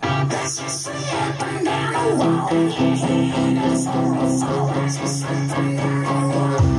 That's just slipping down the wall. Your head is for a fall. Slipping down the wall.